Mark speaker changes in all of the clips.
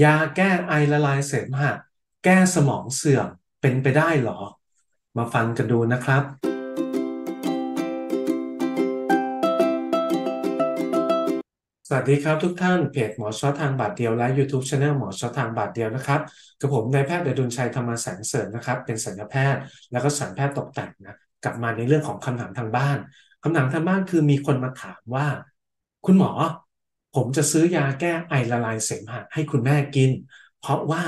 Speaker 1: ยาแก้ไอละลายเสมหะ แก้สมองเสื่อมเป็นไปได้หรอ มาฟังกันดูนะครับ สวัสดีครับทุกท่านเพจหมอช็อตทางบาทเดียวและ YouTube Channel หมอช็อตทางบาทเดียวนะครับกับผมนายแพทย์เดดุลชัยธรรมแสงเสริมนะครับ เป็นสัญญาแพทย์แล้วก็สัญญแพทย์ตกแต่งนะกลับมาในเรื่องของคำถามทางบ้านคำถามทางบ้านคือมีคนมาถามว่า คุณหมอ ผมจะซื้อยาแก้ไอละลายเสมหะให้คุณแม่กิน เพราะว่า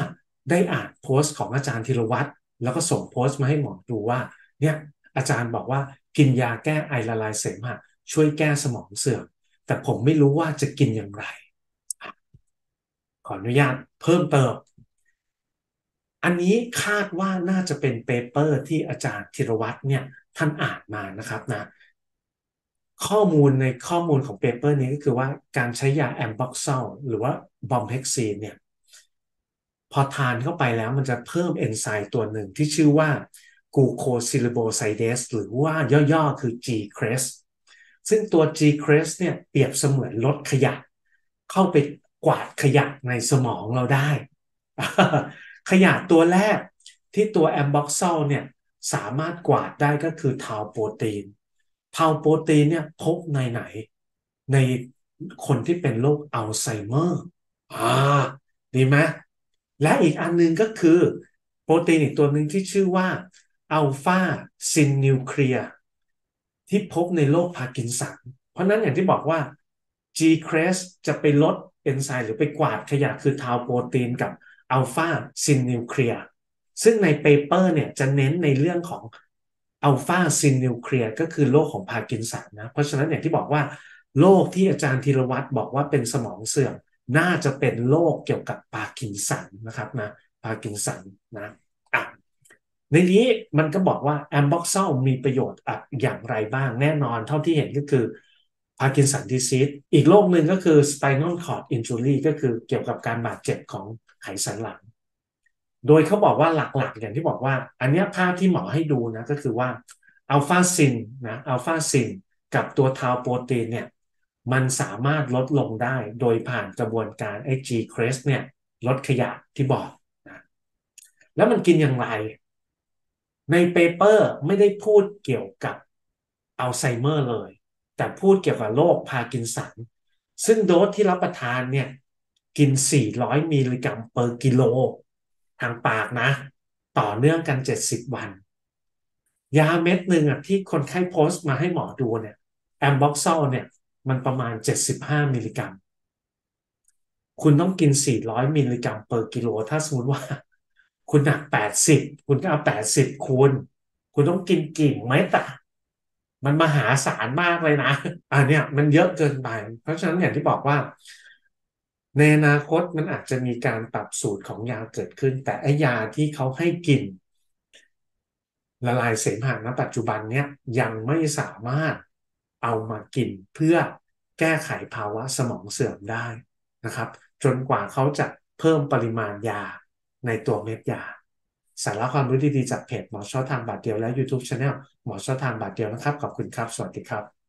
Speaker 1: ได้อ่านโพสต์ของอาจารย์ธีระวัฒน์แล้วก็ส่งโพสต์มาให้หมอดูว่า เนี่ยอาจารย์บอกว่ากินยาแก้ไอละลายเสมหะช่วยแก้สมองเสื่อม แต่ผมไม่รู้ว่าจะกินอย่างไร ขออนุญาตเพิ่มเติม อันนี้คาดว่าน่าจะเป็น paper ที่อาจารย์ธีระวัฒน์เนี่ยท่านอ่านมานะครับนะ ข้อมูลในข้อมูลของ paper นี้ก็คือว่าการใช้ยา Ambroxol หรือว่า Bromhexine เนี่ยพอทานเข้าไปแล้วมันจะเพิ่มเอนไซม์ตัวหนึ่งที่ชื่อว่ากูโคซิลิโบไซเดสหรือว่าย่อๆคือ GCase ซึ่งตัว GCase เนี่ยเปรียบเสมือนรถขยะ เข้าไปกวาดขยะในสมองเราได้ ขยะตัวแรกที่ตัว ambroxol เนี่ยสามารถกวาดได้ก็คือ tau protein tau protein เนี่ยพบในไหน ในคนที่เป็นโรคอัลไซเมอร์อ่าดีไหมและอีกอันนึงก็คือ โปรตีนอีกตัวหนึ่งที่ชื่อว่า alpha-synuclein ที่พบในโรคพาร์กินสันเพราะนั้นอย่างที่บอกว่า g c r e s จะไปลดเอนไซม์หรือไปกวาดขยะคือ tau protein กับ alpha-synuclein ซึ่งใน paper เนี่ยจะเน้นในเรื่องของ alpha-synuclein ก็คือโรคของพาร์กินสันนะ เพราะฉะนั้นอย่างที่บอกว่าโรคที่อาจารย์ธีรวัตรบอกว่าเป็นสมองเสื่อม น่าจะเป็นโรคเกี่ยวกับพาร์กินสันนะครับนะพาร์กินสันนะอะในนี้มันก็บอกว่า ambroxol มีประโยชน์อะอย่างไรบ้างแน่นอนเท่าที่เห็นก็คือParkinson's disease อีกโรคหนึ่งก็คือ spinal cord injury ก็คือเกี่ยวกับการบาดเจ็บของไขสันหลัง โดยเขาบอกว่าหลักๆ อย่างที่บอกว่า อันนี้ภาพที่หมอให้ดูนะก็คือว่า alpha-syn นะ alpha-syn กับตัว tau protein เนี่ยมันสามารถลดลงได้โดยผ่านกระบวนการไอ GCase เนี่ยลดขยะที่บอกนะแล้วมันกินอย่างไร ใน paper ไม่ได้พูดเกี่ยวกับอัลไซเมอร์เลย แต่พูดเกี่ยวกับโรคพาร์กินสัน ซึ่งโดสที่รับประทานเนี่ยกิน 400 มิลลิกรัม per กิโล ทางปากนะ ต่อเนื่องกัน70วัน ยาเม็ดหนึ่งอะที่คนไข้โพสต์มาให้หมอดูเนี่ย ambroxol เนี่ยมันประมาณ75มิลลิกรัม คุณต้องกิน400มิลลิกรัม per กิโล ถ้าสมมติว่า คุณหนัก80คุณก็เอา80คูณคุณต้องกินกี่เม็ดอะมันมหาศาลมากเลยนะอันเนี้ยมันเยอะเกินไป เพราะฉะนั้นอย่างที่บอกว่า ในอนาคตมันอาจจะมีการปรับสูตรของยาเกิดขึ้น แต่ไอยาที่เขาให้กิน ละลายเสมหะณปัจจุบันเนี้ยยังไม่สามารถเอามากินเพื่อแก้ไขภาวะสมองเสื่อมได้นะครับ จนกว่าเขาจะเพิ่มปริมาณยาในตัวเม็ดยา สาระความรู้ดีๆจากเพจหมอชอทางบาทเดียวและ YouTube Channel หมอชอทางบาทเดียวนะครับ ขอบคุณครับ สวัสดีครับ